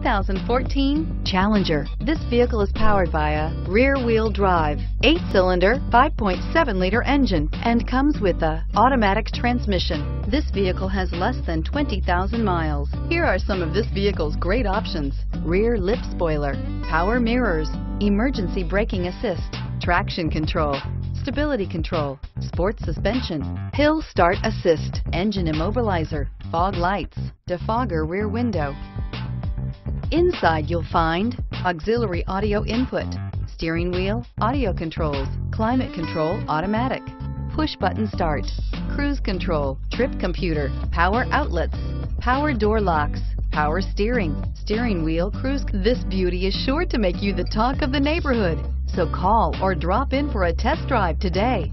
2014 Challenger. This vehicle is powered by a rear-wheel drive, eight-cylinder, 5.7-liter engine, and comes with a automatic transmission. This vehicle has less than 20,000 miles. Here are some of this vehicle's great options. Rear lip spoiler, power mirrors, emergency braking assist, traction control, stability control, sports suspension, hill start assist, engine immobilizer, fog lights, defogger rear window. Inside you'll find auxiliary audio input, steering wheel, audio controls, climate control automatic, push button start, cruise control, trip computer, power outlets, power door locks, power steering, steering wheel cruise. This beauty is sure to make you the talk of the neighborhood. So call or drop in for a test drive today.